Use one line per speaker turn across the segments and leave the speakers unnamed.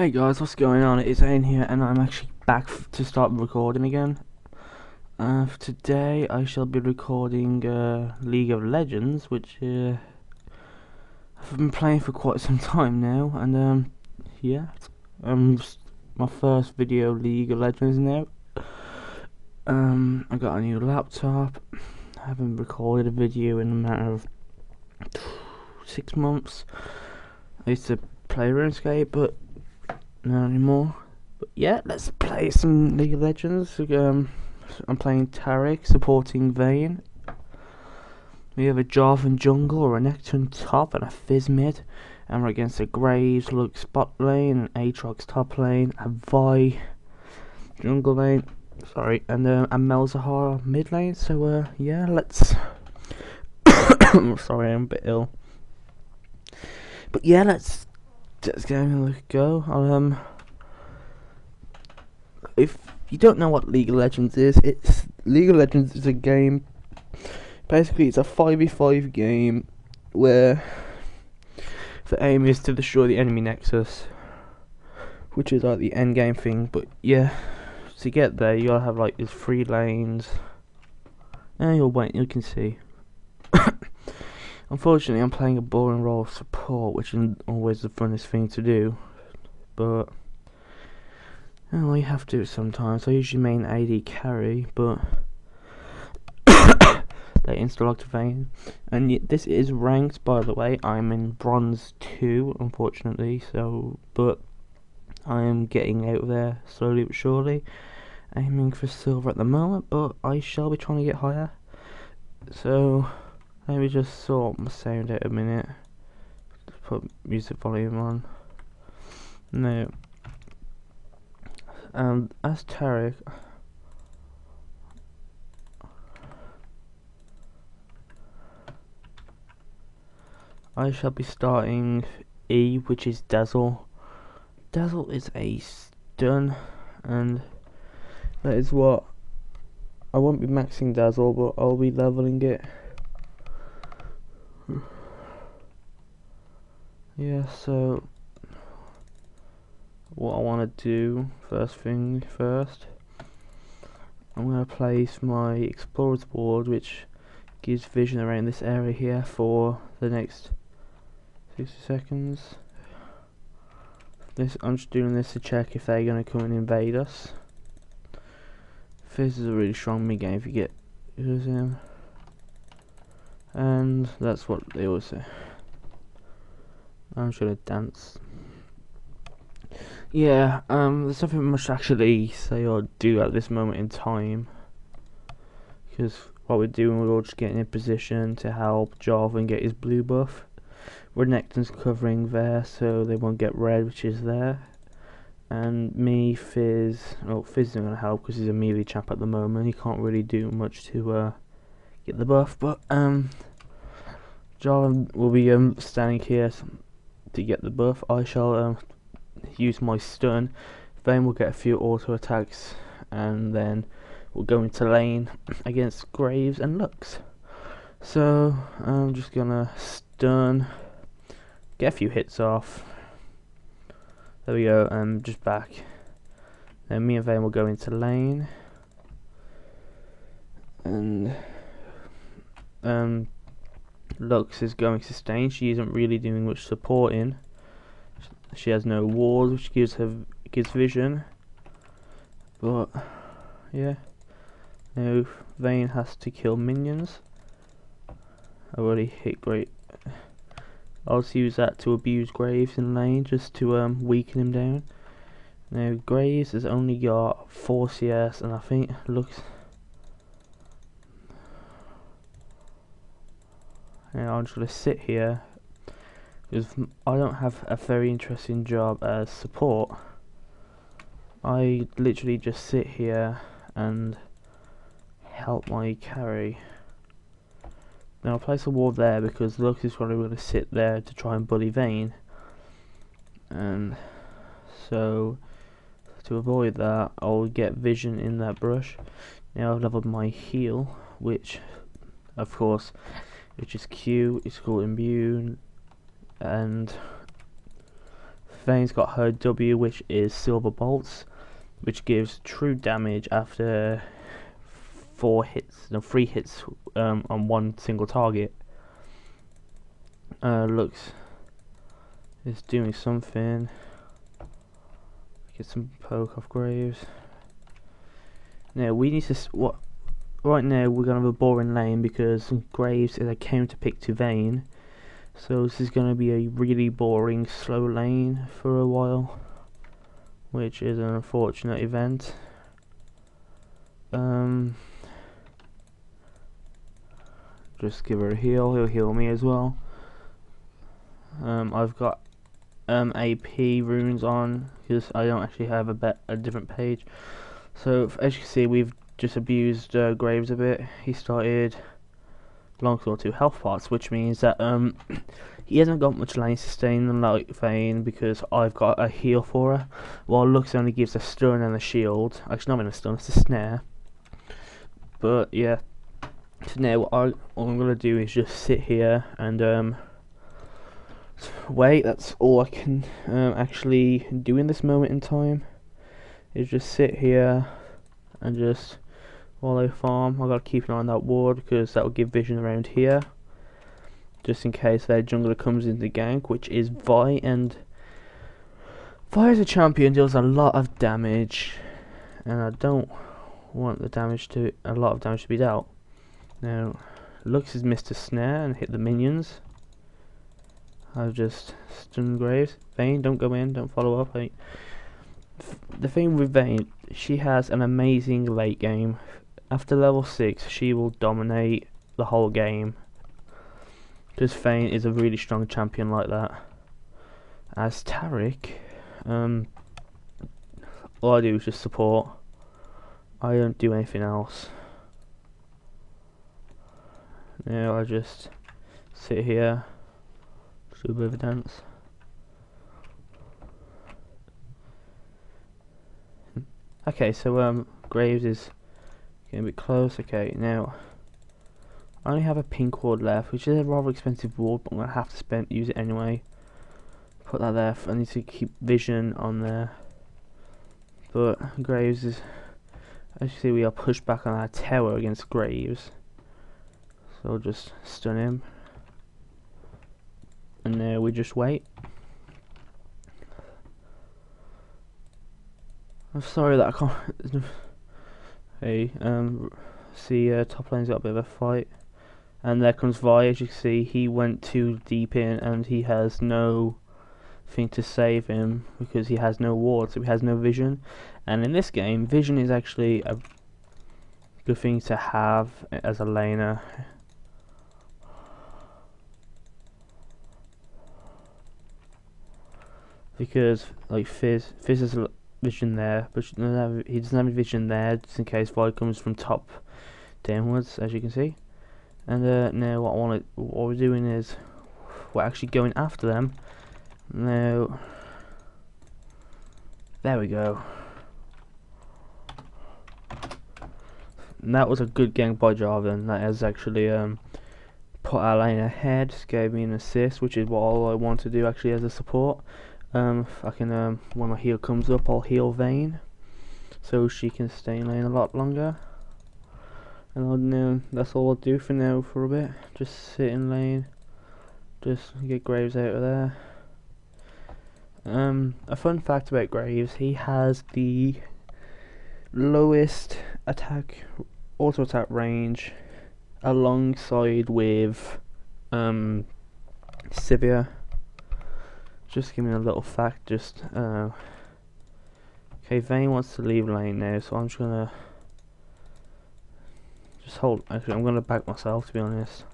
Hey guys, what's going on? It's Ain here, and I'm actually back to start recording again. Uh, today, I shall be recording uh, League of Legends, which uh, I've been playing for quite some time now, and um, yeah, um, my first video League of Legends now. Um, I got a new laptop. I haven't recorded a video in a matter of six months. I used to play RuneScape, but not anymore. But yeah, let's play some League of Legends. Um, I'm playing Taric, supporting Vayne. We have a Jarvan jungle, or Renekton top, and a Fizz mid. And we're against a Graves, Lux bot lane, an Aatrox top lane, a Vi jungle lane, sorry, and uh, a Malzahar mid lane. So uh, yeah, let's. sorry, I'm a bit ill. But yeah, let's let's give it go. Um, if you don't know what League of Legends is, it's League of Legends is a game. Basically, it's a five v five game where the aim is to destroy the enemy nexus, which is like the end game thing. But yeah, to get there, you gotta have like these three lanes. And you'll wait, you can see. Unfortunately, I'm playing a boring role of support, which isn't always the funnest thing to do. But, well, you have to sometimes. I usually main AD carry, but they install activate. And this is ranked, by the way. I'm in bronze 2, unfortunately, so, but I am getting out of there slowly but surely. Aiming for silver at the moment, but I shall be trying to get higher. So, let me just sort my sound out a minute. Just put music volume on. No. Um, and as Taric, I shall be starting E, which is Dazzle. Dazzle is a stun, and that is what I won't be maxing Dazzle, but I'll be leveling it. Yeah, so what I want to do first thing first, I'm going to place my explorer's ward, which gives vision around this area here for the next 60 seconds. This I'm just doing this to check if they're going to come and invade us. This is a really strong mid game if you get using and that's what they always say. I'm just gonna dance. Yeah, um, there's nothing much to actually say or do at this moment in time. Because what we're doing, we're all just getting in position to help Jarvan get his blue buff. Renekton's covering there, so they won't get red, which is there. And me, Fizz, well, Fizz isn't going to help because he's a melee chap at the moment. He can't really do much to uh, get the buff, but um, Jarvan will be um standing here to get the buff. I shall um use my stun. Then we'll get a few auto attacks, and then we'll go into lane against Graves and Lux. So I'm just gonna stun, get a few hits off. There we go. I'm just back. Then me and Vayne will go into lane and um, Lux is going sustained. She isn't really doing much supporting. She has no wards, which gives her gives vision. But yeah, now Vayne has to kill minions. I already hit great. I'll use that to abuse Graves in lane, just to um, weaken him down. Now Graves has only got 4 CS, and I think looks and I'm just going to sit here because I don't have a very interesting job as support. I literally just sit here and help my carry. Now I'll place a ward there because Lux is probably going to sit there to try and bully Vayne. And so to avoid that I'll get vision in that brush. Now I've leveled my heal which of course which is Q, it's called Imbue, and Vayne's got her W, which is Silver Bolts, which gives true damage after four hits, no, three hits um, on one single target. Uh, Lux is doing something. Get some poke off Graves. Now we need to what. Right now we're gonna have a boring lane because Graves is a counter pick to Vayne. So this is gonna be a really boring slow lane for a while, which is an unfortunate event. Um, just give her a heal. He'll heal me as well. Um, I've got um, AP runes on because I don't actually have a, a different page. So as you can see, we've just abused uh, Graves a bit. He started longsword two health parts, which means that um he hasn't got much lane sustain like Vayne because I've got a heal for her. While Lux only gives a stun and a shield. Actually, not even a stun, it's a snare. But yeah, so now what, I, I'm gonna do is just sit here and um wait. That's all I can um, actually do in this moment in time. Is just sit here and just I farm. I gotta keep an eye on that ward because that will give vision around here, just in case their jungler comes in the gank, which is Vi and Vi as a champion deals a lot of damage, and I don't want the damage to a lot of damage to be dealt. Now, Lux has missed a snare and hit the minions. I've just stunned Graves. Vayne, don't go in, don't follow up. I, the thing with Vayne, she has an amazing late game. After level 6, she will dominate the whole game. Because Vayne is a really strong champion like that. As Taric, um, all I do is just support. I don't do anything else. Now I just sit here do a bit of a dance. Okay, so um, Graves is getting a bit close. Okay, now I only have a pink ward left, which is a rather expensive ward, but I'm gonna have to spend use it anyway. Put that there. I need to keep vision on there. But Graves is, as you see, we are pushed back on our tower against Graves. So I'll just stun him and now we just wait. I'm sorry that I can't. hey, um, see, uh, top lane's got a bit of a fight, and there comes Vi. As you can see, he went too deep in, and he has no thing to save him because he has no ward, so he has no vision. And in this game, vision is actually a good thing to have as a laner. because like Fizz, Fizz has vision there, but he doesn't have, have vision there just in case Void comes from top downwards, as you can see. And uh, now what I want to, what we're doing is we're actually going after them. Now, there we go. And that was a good gank by Jarvan. That has actually um, put our lane ahead, gave me an assist, which is what all I want to do actually as a support. Um, I can, um, when my heal comes up, I'll heal Vayne, so she can stay in lane a lot longer. And I'll, know that's all I'll do for now for a bit. Just sit in lane, just get Graves out of there. Um, a fun fact about Graves, he has the lowest attack, auto attack range, alongside with um, Sivir just give me a little fact, just, uh, okay, Vayne wants to leave lane now, so I'm just gonna, just hold, actually, I'm gonna back myself, to be honest.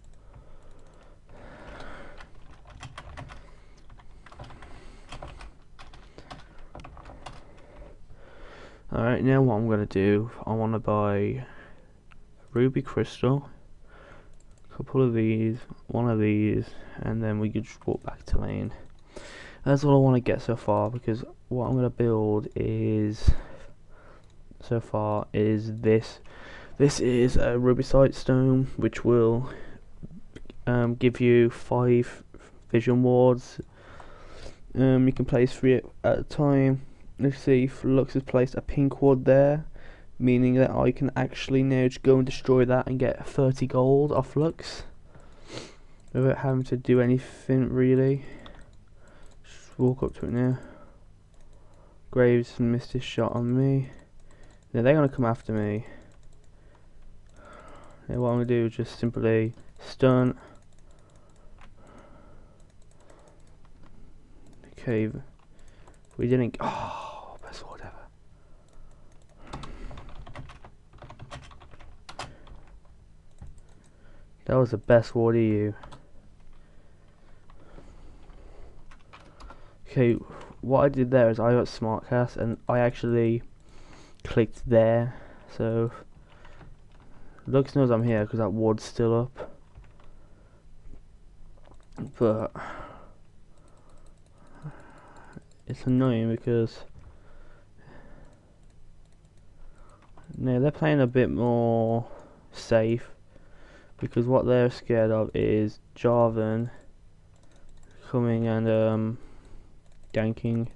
Alright, now what I'm gonna do, I wanna buy ruby crystal, a couple of these, one of these, and then we can just walk back to lane that's all I want to get so far because what I'm going to build is so far is this this is a ruby stone which will um, give you five vision wards Um, you can place three at a time. Let's see, Lux has placed a pink ward there, meaning that I can actually now go and destroy that and get 30 gold off Lux without having to do anything really. Walk up to it now. Graves missed his shot on me. Now they're gonna come after me. Now what I'm gonna do is just simply stun. Okay, we didn't. Oh, best sword ever. That was the best ward of Okay, what I did there is I got smartcast and I actually clicked there. So Lux knows I'm here because that ward's still up. But it's annoying because now they're playing a bit more safe because what they're scared of is Jarvan coming and um, ganking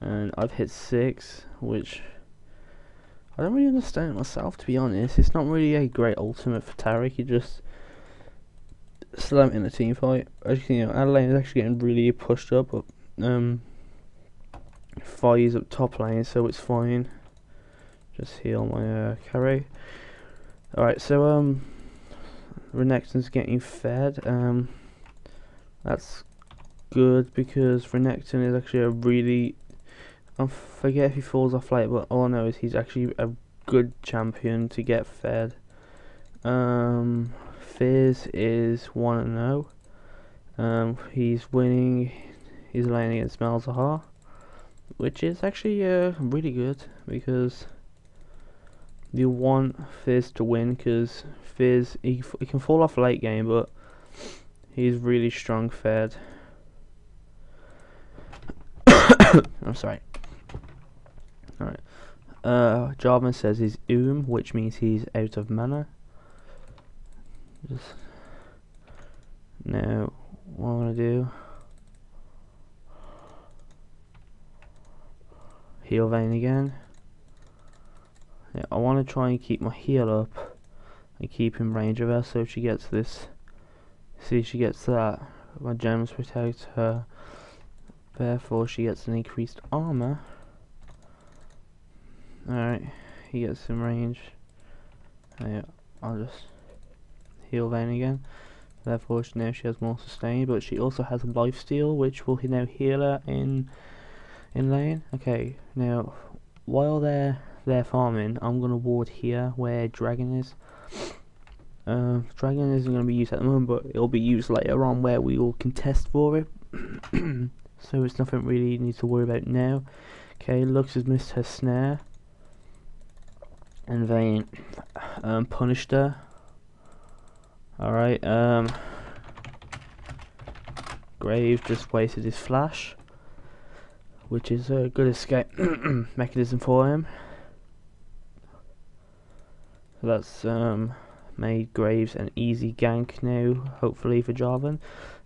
and I've hit 6 which I don't really understand myself to be honest. It's not really a great ultimate for Taric you just slam in a team fight. As you know Adelaide is actually getting really pushed up but um Vi's up top lane so it's fine. Just heal my uh, carry alright so um Renekton's getting fed. Um, that's good because Renekton is actually a really. I forget if he falls off late, but all I know is he's actually a good champion to get fed. Um, Fizz is 1 0. Um, he's winning, he's laying against Malzahar, which is actually uh, really good because you want Fizz to win because Fizz he, he can fall off late game, but he's really strong fed. I'm sorry. Alright. Uh, Jarvan says he's Oom, which means he's out of mana. Just now, what I'm gonna do? Heal Vayne again. I want to try and keep my heal up and keep in range of her so if she gets this see if she gets that my gems protect her therefore she gets an increased armor alright he gets some range I'll just heal Vayne again therefore she, now she has more sustain but she also has a life steal which will now heal her in in lane okay now while they're they're farming, I'm going to ward here where Dragon is. Uh, Dragon isn't going to be used at the moment, but it'll be used later on where we will contest for it. so it's nothing really you need to worry about now. Okay, Lux has missed her snare. And Vayne um, punished her. Alright, um... Grave just wasted his flash. Which is a good escape mechanism for him that's um, made Graves an easy gank now, hopefully for Jarvan,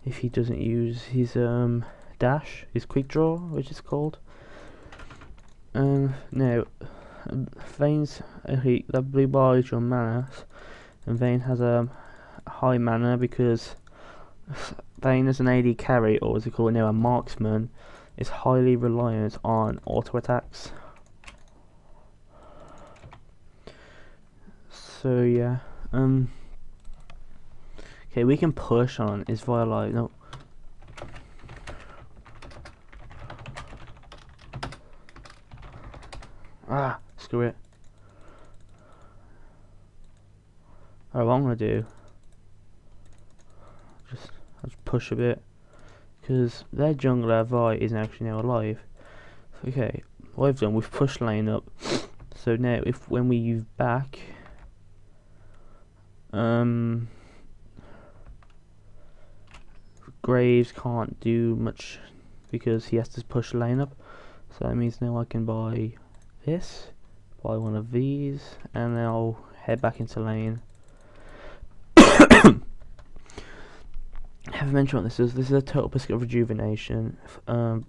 if he doesn't use his um, dash, his quick draw, which is called. Um, now, Vayne's okay, the blue bar is your mana, and Vayne has a high mana because Vayne is an AD carry, or as they call it now, a marksman, is highly reliant on auto attacks. so yeah um okay we can push on is via like no ah screw it. Alright, what I'm gonna do? Just push a bit. Because their jungler Vi isn't actually now alive. Okay what I've done we've pushed lane up. So now if when we use back um, Graves can't do much because he has to push lane up. So that means now I can buy this, buy one of these, and then I'll head back into lane. I haven't mentioned what this is. This is a total biscuit of rejuvenation. Um,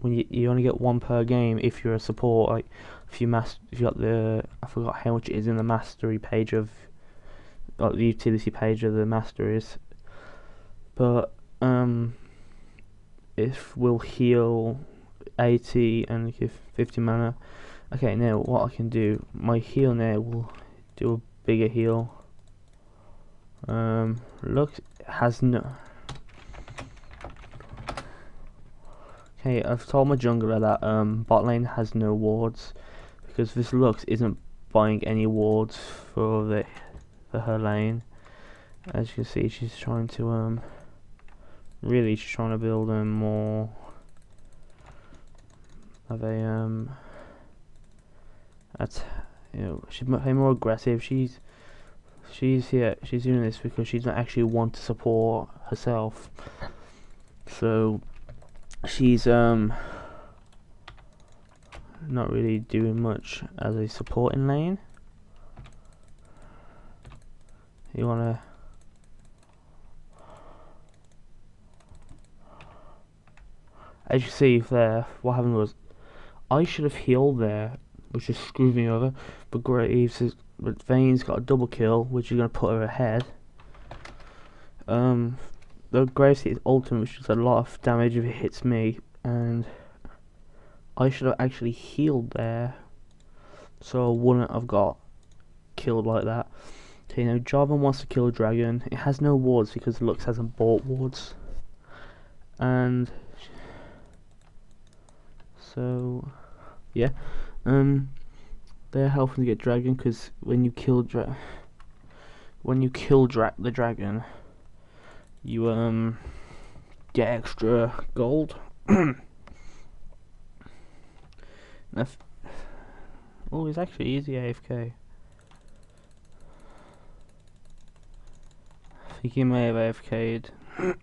when you you only get one per game if you're a support. Like if you mas if you got the I forgot how much it is in the mastery page of like the utility page of the masteries, but um, if will heal 80 and give 50 mana. Okay, now what I can do, my heal now will do a bigger heal. Um, look, has no. Okay, I've told my jungler that um bot lane has no wards because this Lux isn't buying any wards for the for her lane. As you can see, she's trying to um really she's trying to build a more of a um at you know she's more aggressive. She's she's here she's doing this because she's not actually want to support herself. So she's um not really doing much as a supporting lane. You wanna as you see there, what happened was I should have healed there, which just screwed me over. But Graves, is, but Vayne's got a double kill, which is gonna put her ahead. Um, the Graves hit ultimate, which does a lot of damage if it hits me, and I should have actually healed there, so I wouldn't have got killed like that. Okay, now Jarvan wants to kill a dragon. It has no wards because Lux hasn't bought wards, and so yeah, um, they're helping to get dragon because when you kill dra when you kill dra the dragon, you um get extra gold. oh, it's actually easy AFK. I think he may have AFK'd.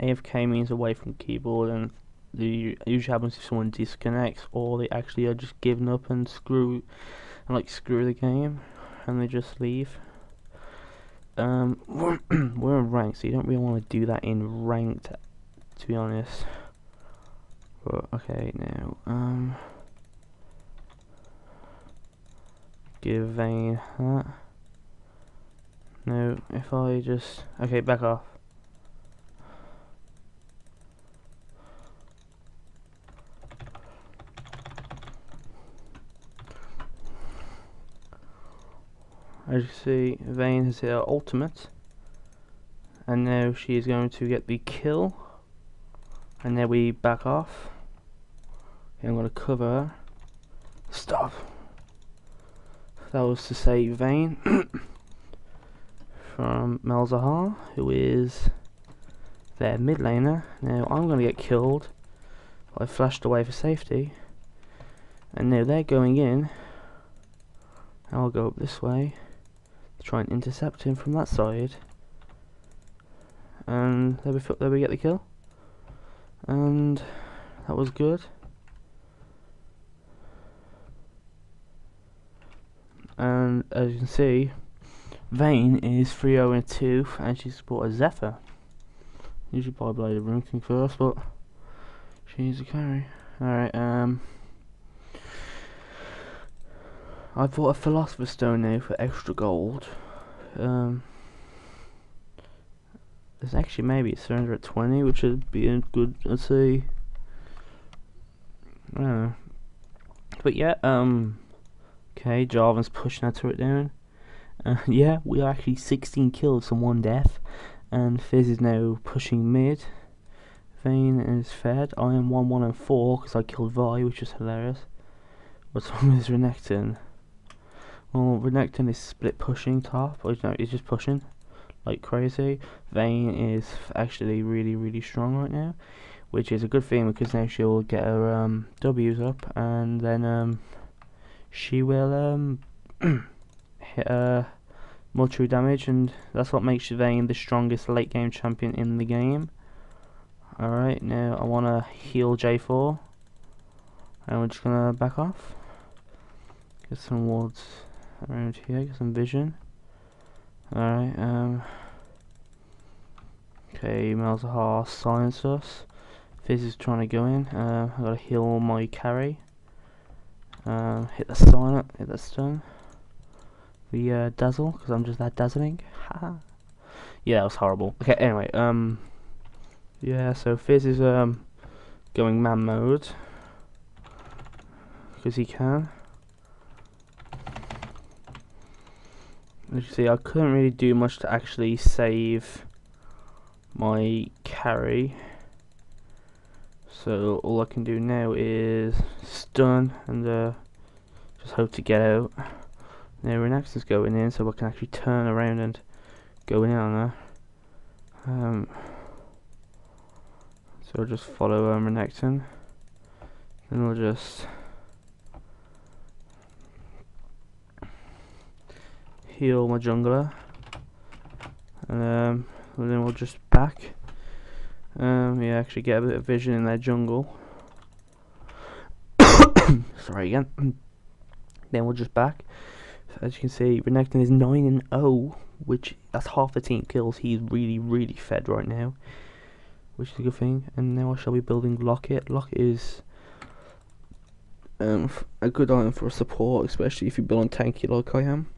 AFK means away from keyboard and the usually happens if someone disconnects or they actually are just giving up and screw and like screw the game and they just leave. Um, we're, we're in ranked, so you don't really want to do that in ranked, to be honest. But okay, now um, give Vayne that. No, if I just okay, back off. As you see Vayne has hit her ultimate. And now she is going to get the kill. And then we back off. Okay, I'm going to cover her. Stop. That was to save Vayne from Malzahar who is their mid laner. Now I'm going to get killed. I flashed away for safety. And now they're going in. I'll go up this way try and intercept him from that side. And there we, there we get the kill. And that was good. And as you can see, Vayne is 3 0 2 and she's bought a Zephyr. Usually buy Blade of Ruined King first, but she's a carry. Alright, um. I bought a Philosopher's Stone now for extra gold. Um, there's actually maybe 320, which would be a good, let's see. I don't know. But yeah, um, okay, Jarvan's pushing that turret down. Uh, yeah, we are actually 16 kills and 1 death. And Fizz is now pushing mid. Vayne is fed. I am 1 1 and 4 because I killed Vi, which is hilarious. What's wrong with Renekton? Well, Renekton is split pushing top, or no, he's just pushing like crazy. Vayne is actually really, really strong right now, which is a good thing because now she'll get her um, W's up, and then um, she will um, hit uh, more true damage, and that's what makes Vayne the strongest late game champion in the game. Alright, now I want to heal J4, and we're just gonna back off. Get some wards around here, get some vision. Alright, um... Okay, Malzahar silenced us. Fizz is trying to go in. Uh, I gotta heal my carry. Um, hit the silent, hit the stun. The uh, dazzle, because I'm just that dazzling. Haha. yeah, that was horrible. Okay, anyway, um, yeah, so Fizz is um going man mode because he can. You see, I couldn't really do much to actually save my carry. So all I can do now is stun and uh, just hope to get out. Now Renex is going in, so I can actually turn around and go in on her. Um, so I'll just follow um, Renekton. Then we'll just heal my jungler. And um, then we'll just back. Um, yeah, actually get a bit of vision in their jungle. Sorry again. then we'll just back. So as you can see, Renekton is 9 and 0, which that's half the team kills. He's really, really fed right now, which is a good thing. And now I shall be building Locket. Locket is um, a good item for support, especially if you build on tanky like I am.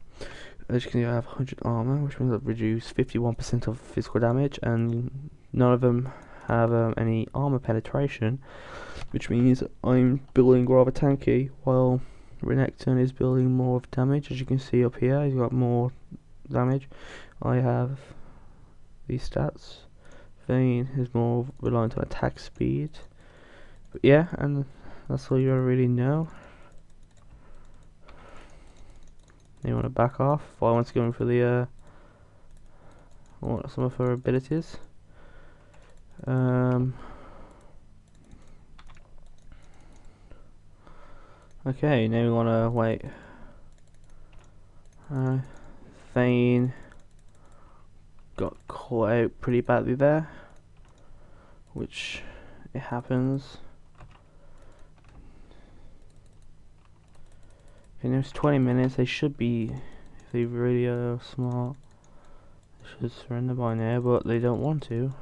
As you can see, I have 100 armor, which means I've reduced 51% of physical damage, and none of them have um, any armor penetration, which means I'm building rather tanky, while Renekton is building more of damage. As you can see up here, he's got more damage. I have these stats. Vayne is more reliant on attack speed. But yeah, and that's all you really know. You want to back off while I want to go in for the uh, some of her abilities. Um, okay, now we want to wait. Uh, Vayne got caught out pretty badly there, which it happens. Okay, there's 20 minutes. They should be, if they really are smart, they should surrender by now, but they don't want to.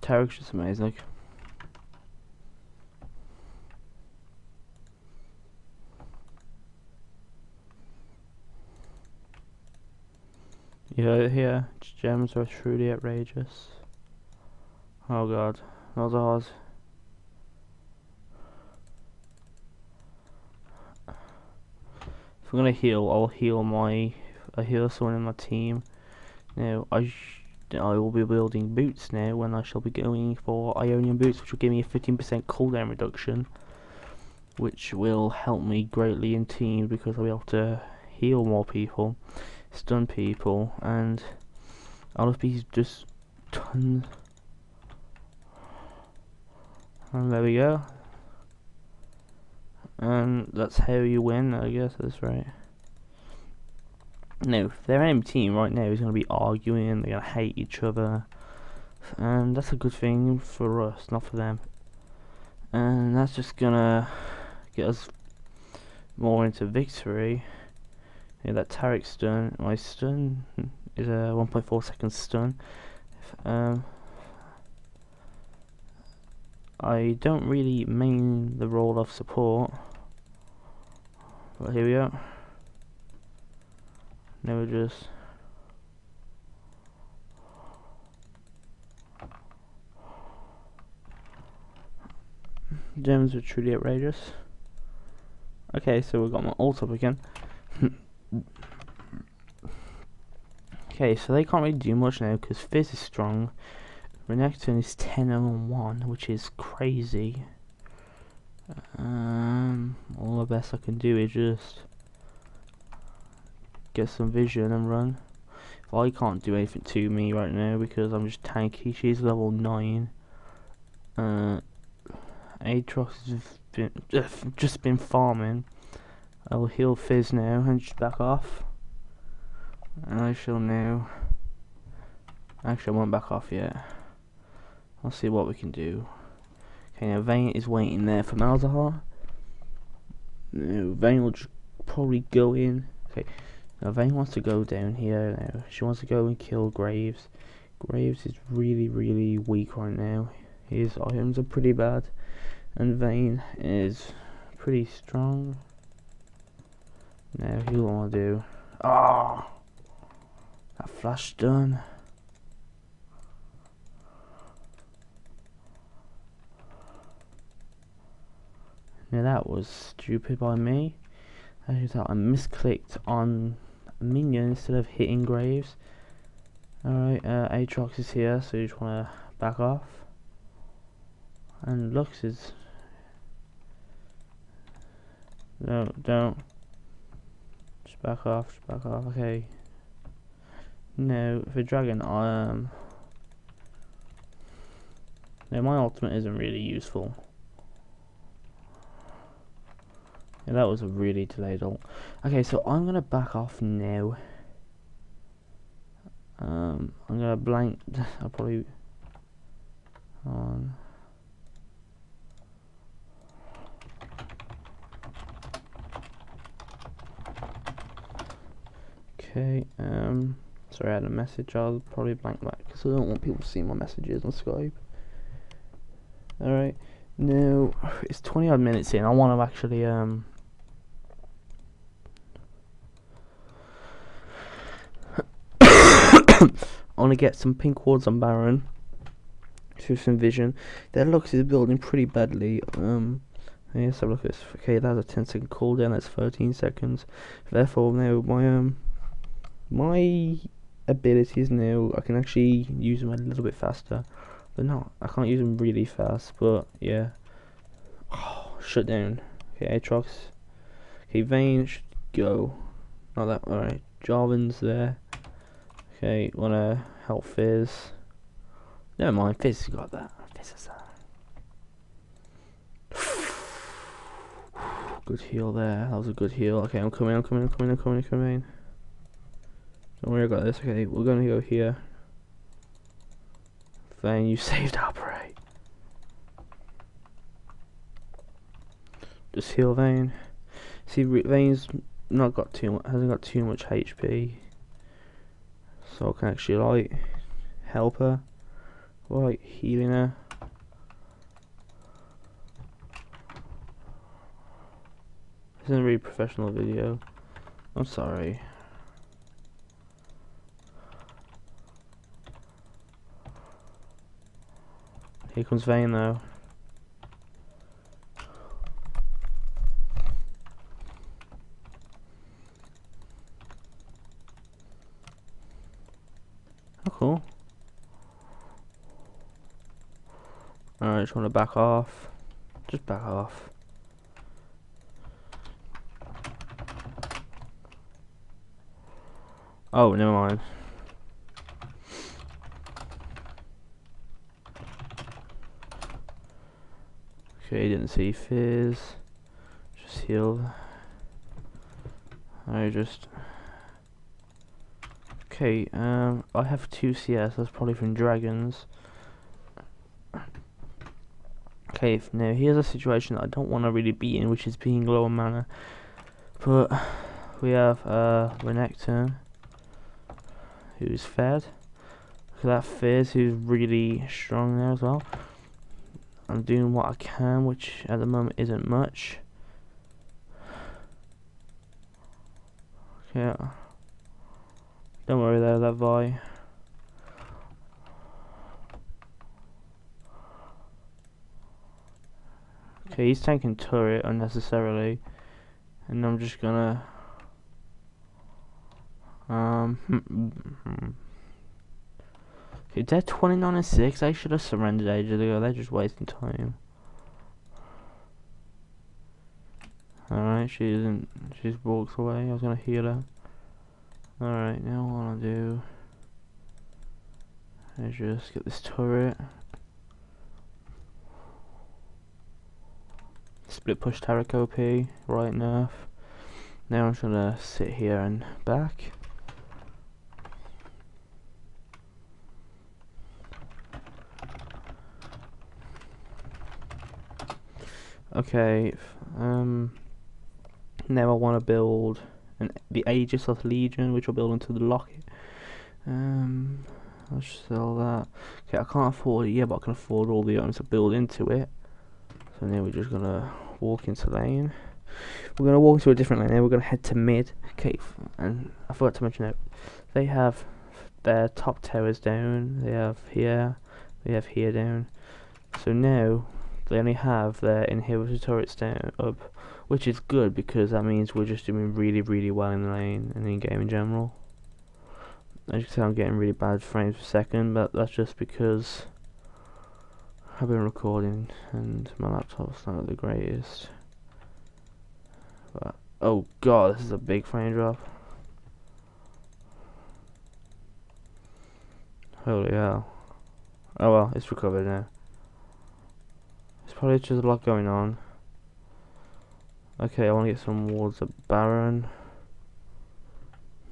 Taric's just amazing. Yeah, here, gems are truly outrageous. Oh god, those are hard. If I'm gonna heal, I'll heal my, I heal someone in my team. Now, I I will be building boots now when I shall be going for Ionian boots which will give me a 15% cooldown reduction which will help me greatly in teams because I'll be able to heal more people, stun people and I'll be just tons and there we go. And that's how you win, I guess that's right. Now, their enemy team right now is going to be arguing, they're going to hate each other. And that's a good thing for us, not for them. And that's just going to get us more into victory. Yeah, that Taric stun, my stun is a 1.4 second stun. If, um, I don't really main the role of support. But here we go. Now we just gems are truly outrageous. Okay, so we've got my ult up again. okay, so they can't really do much now because Fizz is strong. Renekton is 10 and 1, which is crazy. Um, all the best I can do is just get some vision and run. If I can't do anything to me right now because I'm just tanky. She's level 9. Uh, Aatrox has been, just been farming. I will heal Fizz now and just back off. And I shall now... Actually, I won't back off yet. See what we can do. Okay, now Vayne is waiting there for Malzahar. No, Vayne will probably go in. Okay, now Vayne wants to go down here now. She wants to go and kill Graves. Graves is really, really weak right now. His items are pretty bad. And Vayne is pretty strong. Now, he'll want to do... Ah! Oh, that flash done. Now that was stupid by me. I thought I misclicked on minion instead of hitting Graves. Alright, uh, Aatrox is here, so you just want to back off. And Lux is... No, don't. Just back off, just back off, okay. No, for Dragon, I um... No, my ultimate isn't really useful. Yeah, that was a really delayed ult. Okay, so I'm gonna back off now. Um, I'm gonna blank. I'll probably on. Okay. Um. Sorry, I had a message. I'll probably blank that because I don't want people to see my messages on Skype. All right. Now it's 20 odd minutes in. I want to actually um I want to get some pink wards on Baron to some vision. Their Lux is building pretty badly. Um, let's have a look at this. Okay, that's a 10 second cooldown. That's 13 seconds. Therefore, now my um my abilities now I can actually use them a little bit faster, but not. I can't use them really fast. But yeah. Oh, shut down. Okay, Aatrox. Okay, Vayne should go. Not that. Alright, Jarvan's there. Okay, wanna help Fizz? Never mind, Fizz has got that. Fizz has that. Good heal there. That was a good heal. Okay, I'm coming, I'm coming, I'm coming, I'm coming, I'm coming. Don't worry about this. Okay, we're gonna go here. Vayne, you saved prey. Just heal Vayne. See, Vayne's not got too much, hasn't got too much HP so I can actually like help her. Like healing her. This isn't a really professional video. I'm sorry. Here comes Vayne though cool. Alright, just want to back off. Just back off. Oh, never mind. Okay, didn't see Fizz. Just healed. I just Okay, um, I have two CS, that's probably from Dragons. Okay, now here's a situation that I don't want to really be in, which is being low on mana. But we have uh, Renekton, who's fed. Look at that Fizz, who's really strong there as well. I'm doing what I can, which at the moment isn't much. Okay. Don't worry there, that Vi. He's tanking turret unnecessarily. And I'm just gonna... Um... Hmm, hmm. okay, they're 29 and 6. I should have surrendered ages ago. They're just wasting time. Alright, she isn't... She walks away. I was gonna heal her. Alright, now what I'll do is just get this turret. Split push Taric OP, right enough. Now I'm just gonna sit here and back. Okay, um, now I want to build an, the Aegis of Legion, which I'll build into the locket. Um, I'll sell that. Okay, I can't afford it yet, but I can afford all the items to build into it. So now we're just gonna walk into lane. We're gonna walk into a different lane. Now we're gonna head to mid. Okay, and I forgot to mention that they have their top towers down. They have here. They have here down. So now they only have their inhibitor turrets down up, which is good because that means we're just doing really, really well in the lane and in game in general. As you can see, I'm getting really bad frames per second, but that's just because I've been recording and my laptop's not the greatest. But, oh god, this is a big frame drop. Holy hell. Oh well, it's recovered now. There's probably just a lot going on. Okay, I want to get some wards at Baron.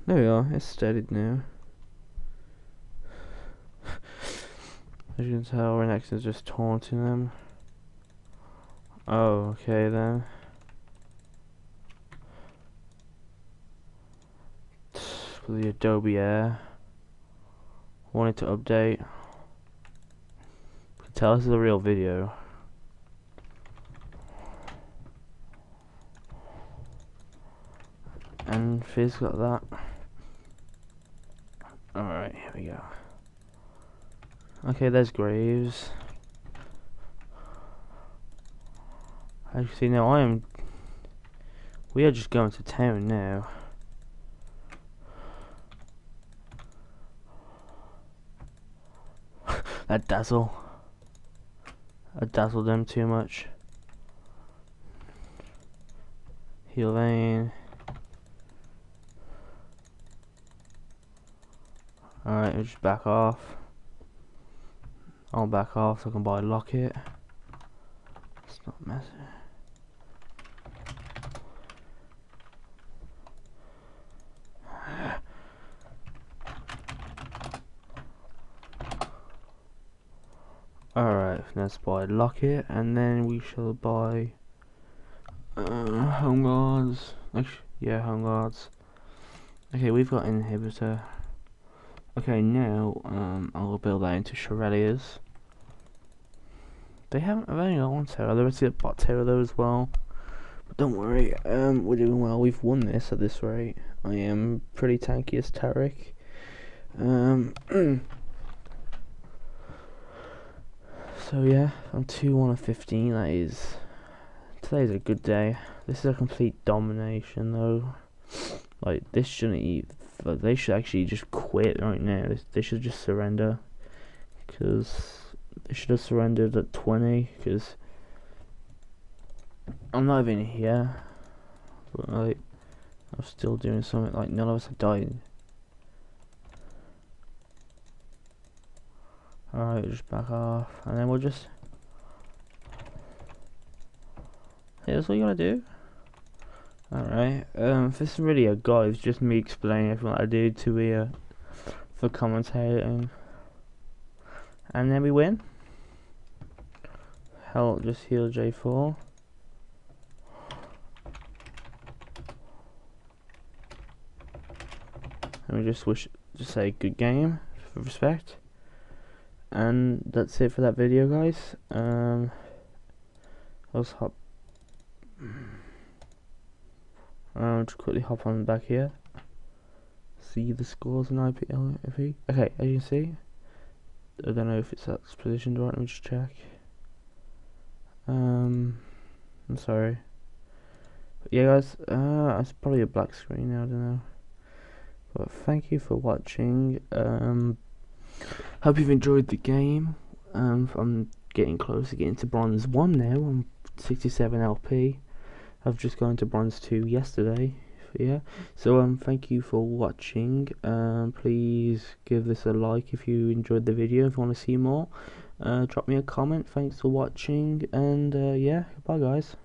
There we are, it's steadied now. As you can tell, Renex is just taunting them. Oh, okay then. The Adobe Air. Wanted to update. Can tell this is a real video. And Fizz got that. Alright, here we go. Okay, there's Graves. See now, I am... We are just going to town now. that dazzle. I dazzled them too much. Heal Vayne. Alright, just back off. I'll back off so I can buy locket. It's not messy. Alright, let's buy locket and then we shall buy uh, home guards. Actually, yeah, home guards. Okay, we've got inhibitor. Okay, now um, I'll build that into Shurelya's. They haven't. Only got one Terra. The rest of the bot Terra though as well. But don't worry. Um, we're doing well. We've won this at this rate. I am pretty tanky as Taric. Um. so yeah, I'm two one of fifteen. That is. Today's a good day. This is a complete domination though. Like this shouldn't even they should actually just quit right now. They should just surrender. Because they should have surrendered at 20. Because I'm not even here. But like, I'm still doing something. Like, none of us have died. Alright, just back off. And then we'll just. Hey, that's what you gotta do. Alright, um, this is really a guide, it's just me explaining everything I do to here for commentating. And then we win. Hell, just heal J4. And we just wish, just say good game, for respect. And that's it for that video, guys. Um, let's hop. I'll just quickly hop on back here. See the scores in IPLFE. Okay, as you can see, I don't know if it's that's positioned right. Let me just check. Um, I'm sorry. But yeah, guys, uh, it's probably a black screen. I don't know. But thank you for watching. Um, hope you've enjoyed the game. Um, I'm getting close to getting to bronze one now. I'm 67 LP. I've just gone to bronze 2 yesterday yeah? So um thank you for watching um please give this a like if you enjoyed the video if you want to see more. Uh drop me a comment thanks for watching and uh, yeah bye guys